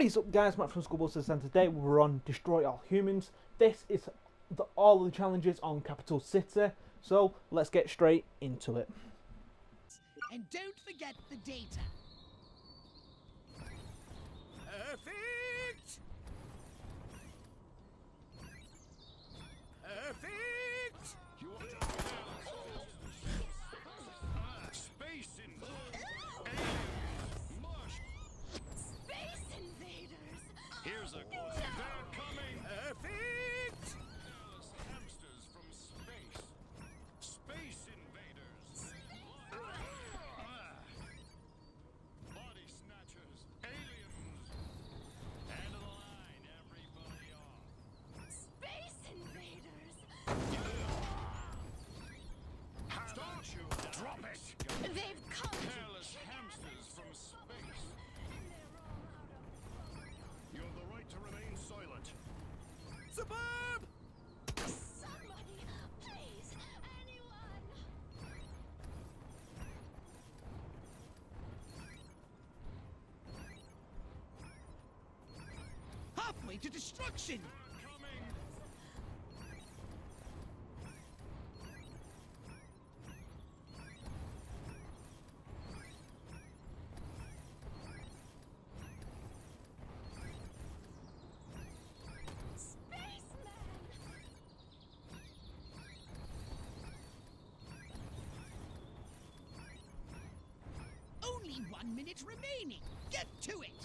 What is up guys, Matt from Skull Busters and today we're on Destroy All Humans. This is the, all the challenges on Capitol City, so let's get straight into it. And don't forget the data. Perfect! Perfect! There's a to destruction! Only one minute remaining! Get to it!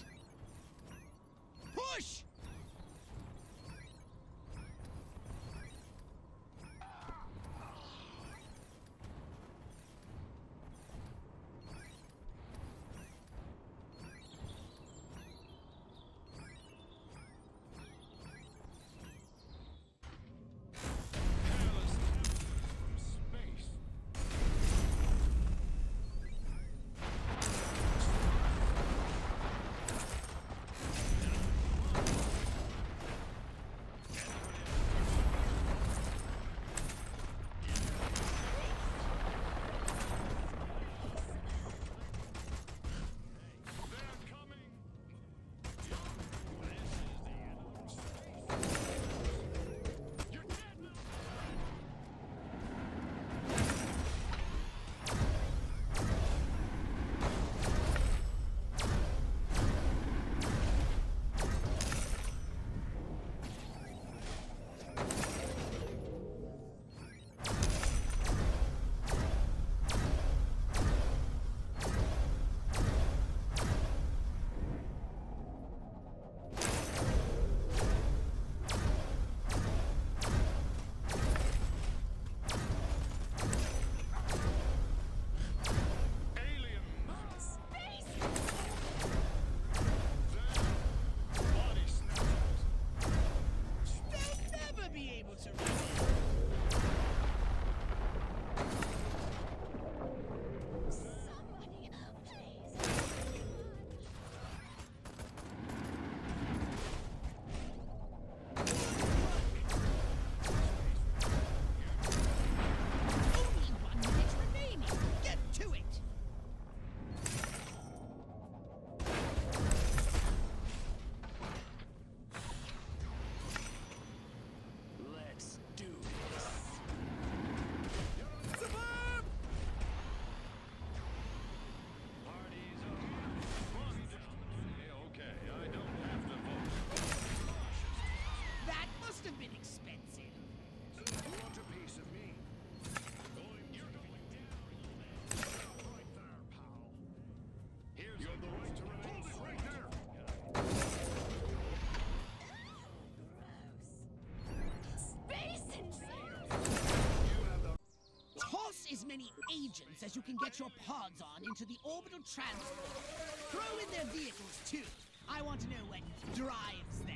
many agents as you can get your pods on into the orbital transport. Throw in their vehicles, too. I want to know what drives them.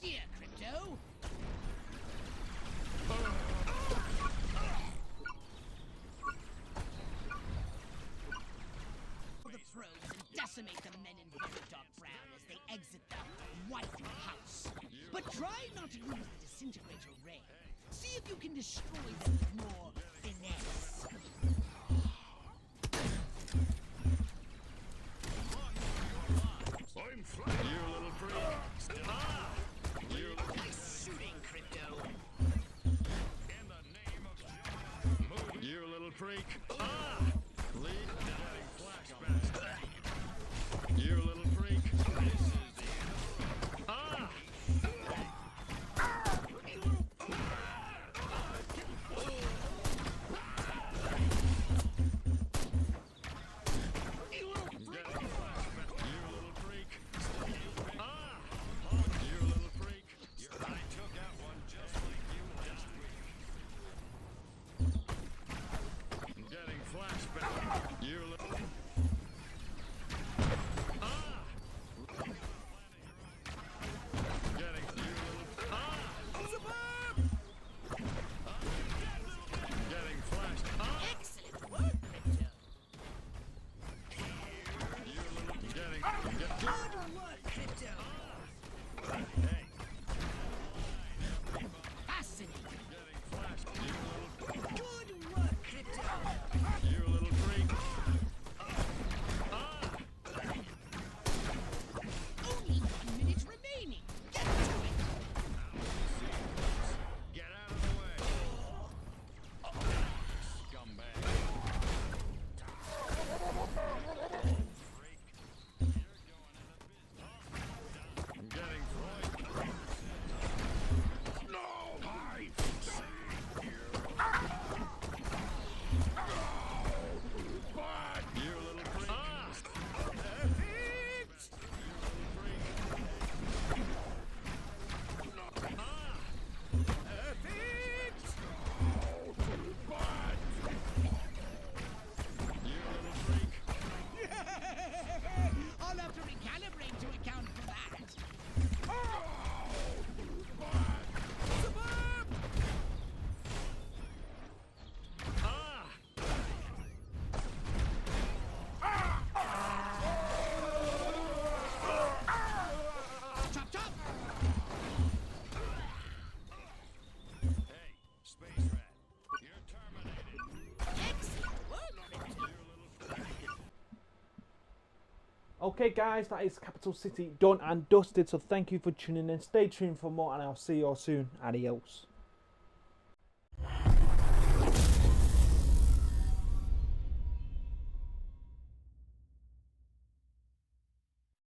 dear Crypto. okay, guys, that is Capitol City done and dusted. So thank you for tuning in. Stay tuned for more, and I'll see you all soon. Adios.